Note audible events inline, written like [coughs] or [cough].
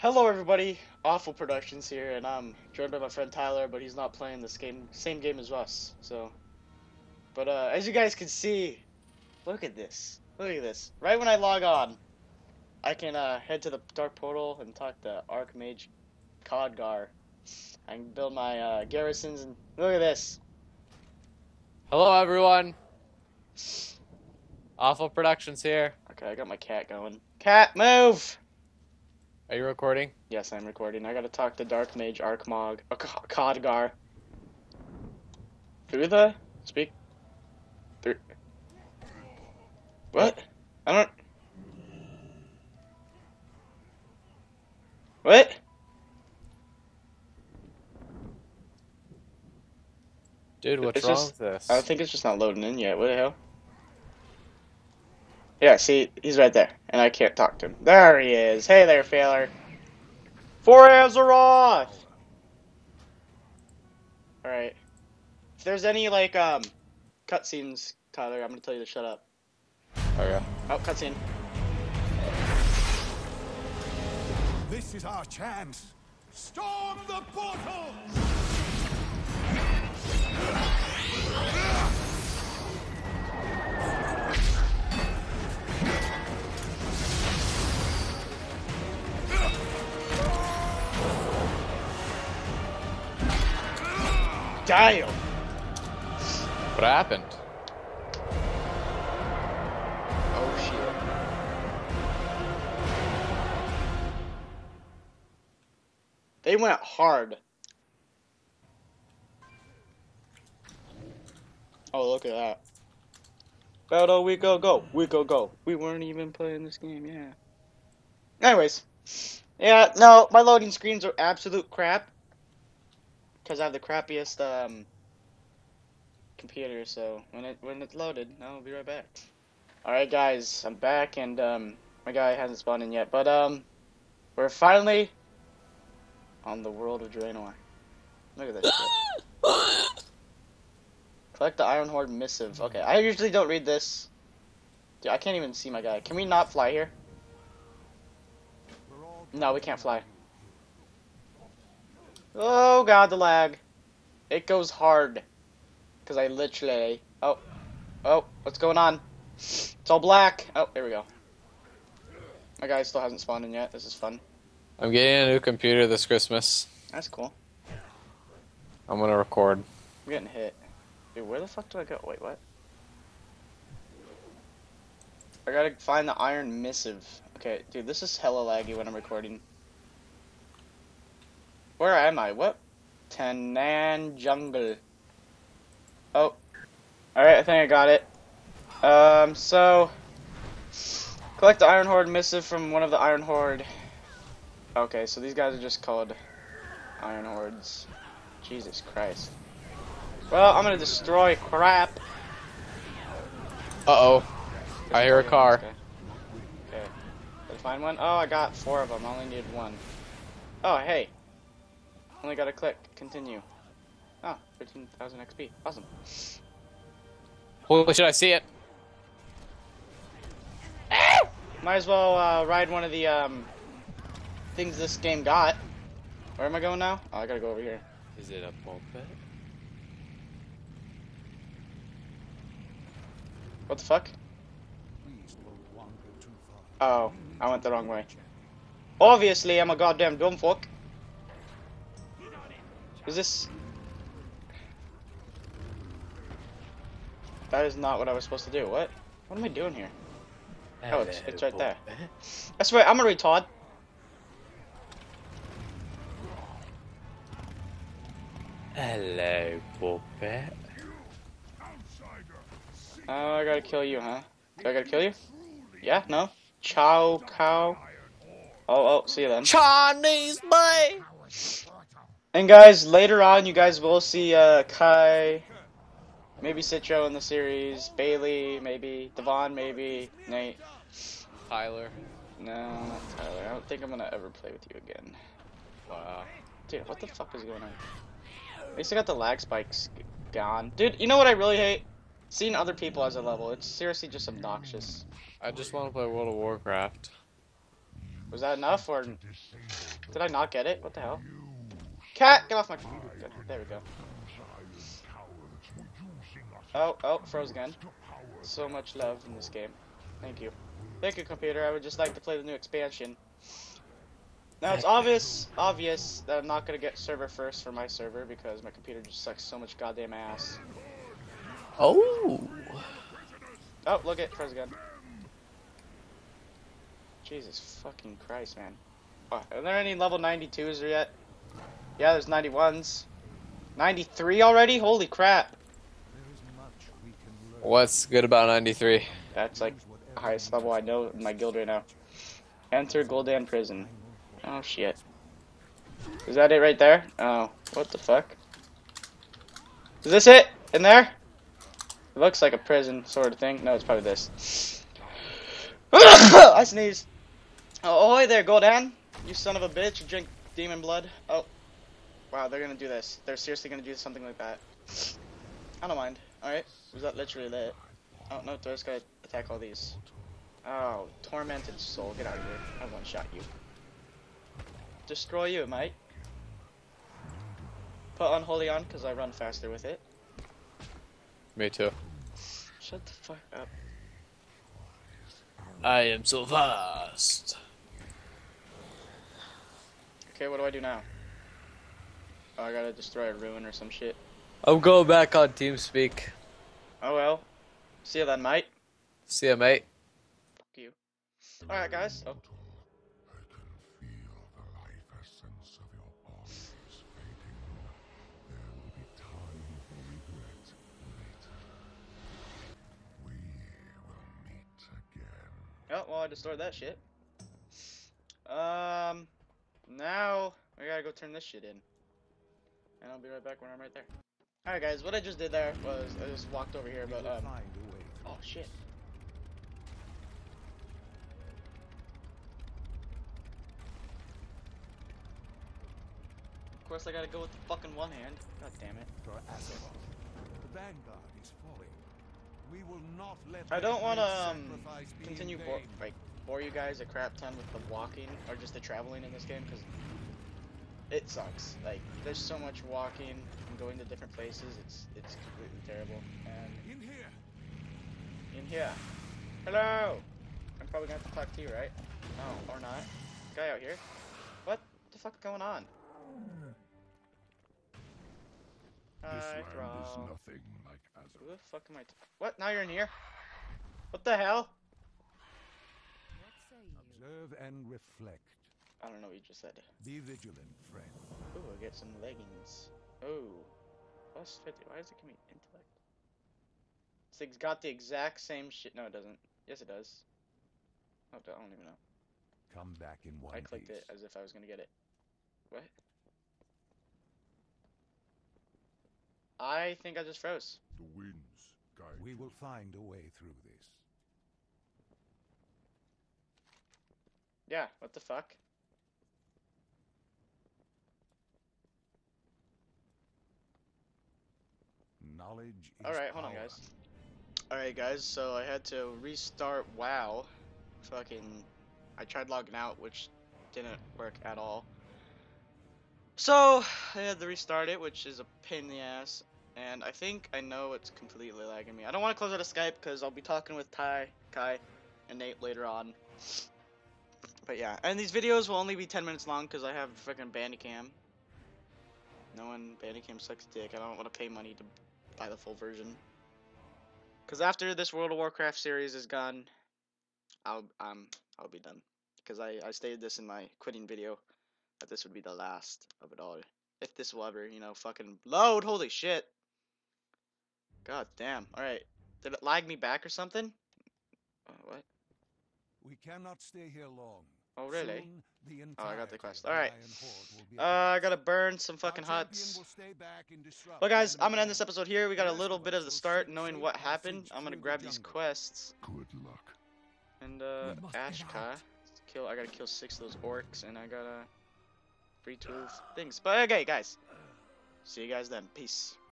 Hello, everybody. Awful Productions here, and I'm joined by my friend Tyler, but he's not playing this game, same game as us. So, but uh, as you guys can see, look at this. Look at this. Right when I log on, I can uh, head to the Dark Portal and talk to Archmage Khadgar. I can build my uh, garrisons, and look at this. Hello, everyone. Awful Productions here. Okay, I got my cat going. Cat, move! Are you recording? Yes, I'm recording. I gotta talk to Dark Mage Arkmog, uh, K- Khadgar. Through the speak. Through. What? I don't. What? Dude, what's It's wrong just- with this? I think it's just not loading in yet. What the hell? Yeah, see, he's right there, and I can't talk to him. There he is. Hey there, Failer. For Azeroth! Alright. If there's any, like, um, cutscenes, Tyler, I'm gonna tell you to shut up. Okay. Oh, cutscene. This is our chance. Storm the portal! Damn! What happened? Oh, shit. They went hard. Oh, look at that. Battle, we go, go. We go, go. We weren't even playing this game, yeah. Anyways. Yeah, no, my loading screens are absolute crap. Because I have the crappiest, um, computer, so when it when it's loaded, I'll be right back. Alright guys, I'm back and um my guy hasn't spawned in yet, but um we're finally on the world of Draenor. Look at this shit. [laughs] Collect the Iron Horde missive. Okay, I usually don't read this. Dude, I can't even see my guy. Can we not fly here? No, we can't fly. Oh god, the lag. It goes hard. Cause I literally Oh. Oh, what's going on? It's all black. Oh, there we go. My guy still hasn't spawned in yet. This is fun. I'm getting a new computer this Christmas. That's cool. I'm gonna record. I'm getting hit. Dude, where the fuck do I go? Wait, what? I gotta find the iron missive. Okay, dude, this is hella laggy when I'm recording. Where am I? What? Tanaan Jungle. Oh. Alright, I think I got it. Um, so... Collect the Iron Horde missive from one of the Iron Horde. Okay, so these guys are just called Iron Hordes. Jesus Christ. Well, I'm gonna destroy crap. Uh oh. I hear a car. Okay. Okay. Did I find one? Oh, I got four of them. I only need one. Oh, hey. Only gotta click. Continue. Oh, 13,000 XP. Awesome. Holy shit, I see it. Might as well uh, ride one of the um, things this game got. Where am I going now? Oh, I gotta go over here. Is it a moped? What the fuck? Please don't wander too far. Oh, I went the wrong way. Obviously, I'm a goddamn dumb fuck. Is this... That is not what I was supposed to do. What? What am I doing here? Oh, it's- it's right there. That's right, I'm a retard. Hello, Puppet. Oh, I gotta kill you, huh? Do I gotta kill you? Yeah? No? Chow cow? Oh, oh, see you then. Chinese boy! And guys, later on, you guys will see uh, Kai, maybe Citro in the series, Bailey, maybe, Devon, maybe, Nate. Tyler. No, not Tyler. I don't think I'm gonna ever play with you again. Wow. Dude, what the fuck is going on? At least I got the lag spikes gone. Dude, you know what I really hate? Seeing other people as a level. It's seriously just obnoxious. I just want to play World of Warcraft. Was that enough, or did I not get it? What the hell? Cat, get off my computer. Good. There we go. Oh, oh, froze again. So much love in this game. Thank you. Thank you, computer. I would just like to play the new expansion. Now it's obvious, obvious that I'm not gonna get server first for my server because my computer just sucks so much goddamn ass. Oh. Oh, look at froze again. Jesus fucking Christ, man. Oh, are there any level 92s yet? Yeah, there's 91s. 93 already? Holy crap. There is much we can learn. What's good about 93? That's like the highest level I know in my guild right now. Enter Gul'dan Prison. Oh shit. Is that it right there? Oh, what the fuck? Is this it? In there? It looks like a prison sort of thing. No, it's probably this. [coughs] I sneeze. Oh, oh ahoy there, Gul'dan. You son of a bitch. You drink demon blood. Oh. Wow, they're gonna do this. They're seriously gonna do something like that. I don't mind. Alright. Was that literally lit? Oh, no, they're just gonna attack all these. Oh, tormented soul. Get out of here. I one shot you. Destroy you, mate. Put unholy on because I run faster with it. Me too. Shut the fuck up. I am so fast. Okay, what do I do now? Oh, I gotta destroy a ruin or some shit. I'm going back on TeamSpeak. Oh well. See you then, mate. See ya, mate. Fuck you. Alright, guys. Oh, I can feel the life essence of your bond is fading. There will be time for regret later. We will meet again. oh, well, I destroyed that shit. Um, now we gotta go turn this shit in. And I'll be right back when I'm right there. Alright, guys, what I just did there was I just walked over here, but, um, find a way. oh shit. Of course, I gotta go with the fucking one hand. God damn it. The vanguard is falling. We will not let. I don't to um, continue bo like bore you guys a crap ton with the walking or just the traveling in this game because it sucks. Like there's so much walking and going to different places. It's it's completely terrible. And In here. in here, hello. I'm probably gonna have to talk to you, right? Oh, or not. Guy out here. What the fuck going on? This Hi, land is nothing like Who the fuck am I? T what? Now you're in here? What the hell? What say you? Observe and reflect. I don't know what you just said. Be vigilant, friend. Ooh, I get some leggings. Oh, plus 50. Why does it give me intellect? It's got the exact same shit. No, it doesn't. Yes, it does. Oh, I don't even know. Come back in one I clicked piece. it as if I was gonna get it. What? I think I just froze. The winds guide We will find a way through this. Yeah, what the fuck? Knowledge is Alright, hold on, guys. Alright, guys, so I had to restart WoW. Fucking. I tried logging out, which didn't work at all. So, I had to restart it, which is a pain in the ass. And I think I know it's completely lagging me. I don't want to close out of Skype because I'll be talking with Ty, Kai, and Nate later on. But yeah, and these videos will only be 10 minutes long because I have freaking Bandicam. No one, Bandicam sucks dick. I don't want to pay money to buy the full version. Because after this World of Warcraft series is gone, I'll um I'll be done. Because I I stated this in my quitting video that this would be the last of it all. If this will ever you know fucking load. Holy shit. God damn. All right. Did it lag me back or something? Uh, what? We cannot stay here long. Oh really? The Oh, I got the quest. Alright. Iron Horde will be Uh, I gotta burn some fucking champion huts. will stay back and disrupt Well, guys, I'm gonna end this episode here. We got a little bit of the start, knowing what happened. I'm gonna grab these quests Good luck. and uh, We must get Ashka. Kill. I gotta kill six of those orcs, and I gotta free twelve things. But okay, guys. See you guys then. Peace.